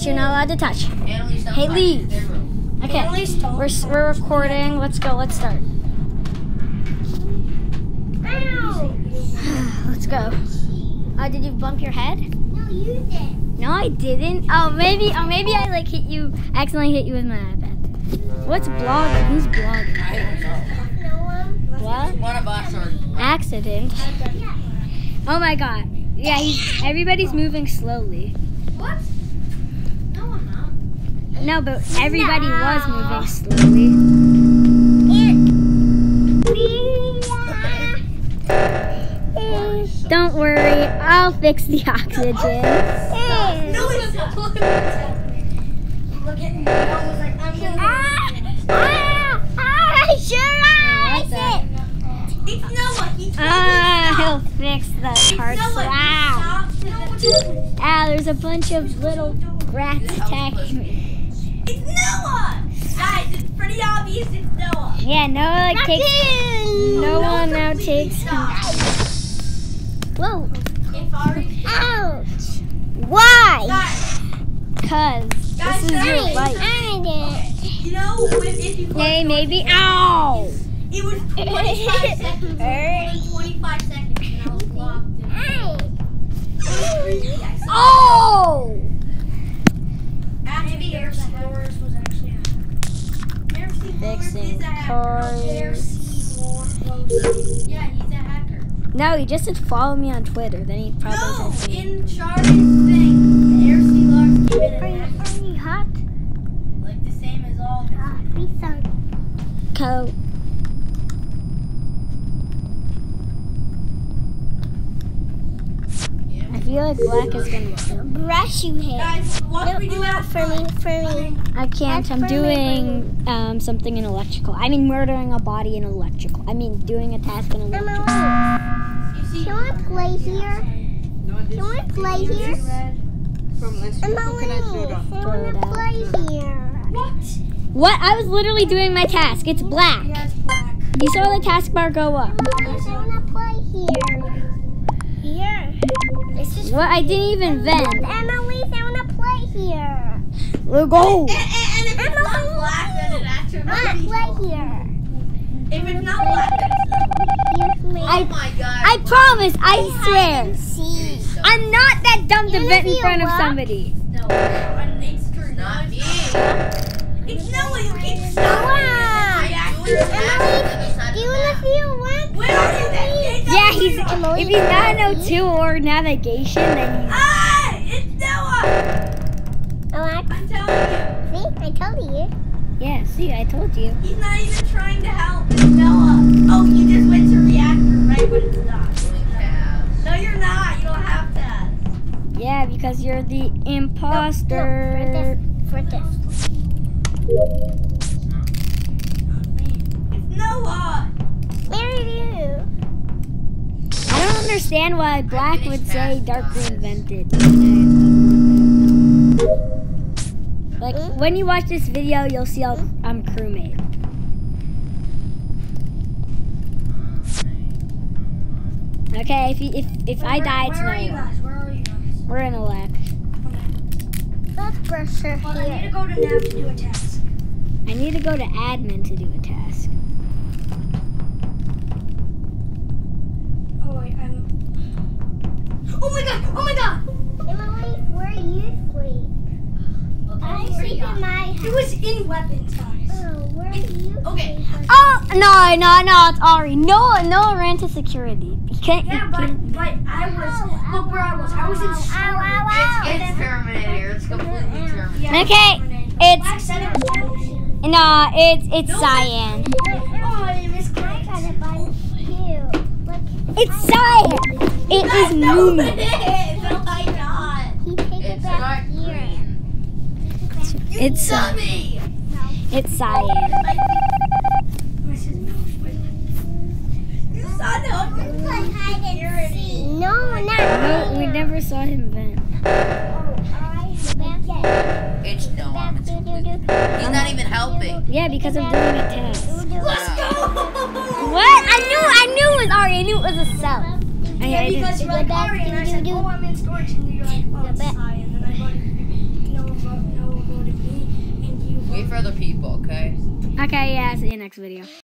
touch. You're not allowed to touch. Hey, touch leave. Okay. We're, we're recording. Let's go. Let's start. Let's go. Oh, did you bump your head? No, you did. No, I didn't. Oh, maybe. Oh, maybe I like hit you. Accidentally hit you with my iPad. What's blogging? Who's blogging? I don't know. No one. What? One of us or Accident. Oh my god. Yeah, he's, everybody's moving slowly. What? No, I'm not. No, but everybody No. was moving slowly. Don't worry, I'll fix the oxygen. No, it's not. Look at me. I was like, I'm gonna. Ah, What the- It's Noah. He's Ah, he'll fix the parts. Wow. Wow. Ah, there's a bunch of little rats attacking me. It's Noah. Guys, it's pretty obvious it's Noah. Yeah, no one like takes. No one now takes. Whoa! Ouch! Why? guys, Cause guys, this is your guys, life. You know, if you Hey, maybe. Ow! It was 25 seconds. It was 25 seconds, and I was locked in. It was creepy. I saw Oh! Maybe Air Force was actually a Air Fixing is a hacker. cars. Yeah, he's a hacker. No, he just said follow me on Twitter. Then he probably No, said in Charlie's thing, Air Sea Lars committed a hacker. you hot? Like the same as all of us. Ah, Co. I feel like black is gonna brush you hair. Guys, what we do out for me, for me. I can't. That's I'm doing um, something in electrical. I mean, murdering a body in electrical. I mean, doing a task in electrical. Can I play here? Can I play here? From last week, Emily, can I do that? I want to play here. what? What? I was literally doing my task. It's black. Yeah, it's black. You saw the taskbar go up. Emily, I want to play here. Here. This is What? I didn't even vent. Emily, I want to play here. We'll go. And, and, and if it's not black, then it actually I might ah, be play here. If it's not black, then it's not. Here's me. Oh my god. I promise. I swear. see. I'm not that dumb to Even vent in you front of somebody. No, it's true. Not me. It's Noah. You keep stopping. I Emily, do you want to see a one? Where are you then? Yeah, he's if he's not an O2 or navigation, then he's Ah! It's Noah! Alex, I'm telling see, I told you. yeah. See, I told you. you. He's not even trying to help. It's Noah. Oh, you just went to reactor, right? But it's not. No, you're not. You don't have that. Yeah, because you're the imposter. For this. It's Noah. Mary you. I don't understand why Black would say dark green vented. Like hmm? when you watch this video, you'll see I'll, hmm? I'm crewmate. Okay, if you, if if I die, it's Where are you guys? Where are you guys? We're in a lack. Let's brush her I need to go to Nav to do a task. I need to go to admin to do a task. Oh wait, I'm. My god! Oh my god! Emily, where are you sleep? I sleep in my It was in weapons, guys. Oh, where do you Okay. Oh no no no! It's Ari. Noah Noah ran to security. He can't. he Yeah, but can't- but I was look where I was. I was in Ow, ow, ow. It's, it's Terminator. It's completely Terminator. Yeah, Okay, it's Black said it was no, it's it's cyan. Oh, I missed I got it by you. Look, It's cyan. It is No, it is. No, I not. he take It's back dark here. You It's dummy. Um, it's cyan. Where's his nose? Where's my- You saw the Let's play hide and seek. No, not No, we never saw him vent. Oh, I back It's no back It's do do completely. do. He's not even helping. Yeah, because I'm doing a task. Let's go. What? I knew I knew it was Ari. I knew it was a cell. I yeah, because you're like, Ari, and I said, oh, I'm in storage, and you're like, oh, it's and then I me, and you Wait for other people, okay? Okay, yeah, see you next video.